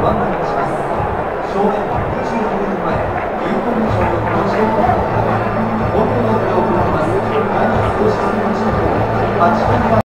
ご案内いたします。正面26年前、有効の証拠の証拠を公共の手を行います。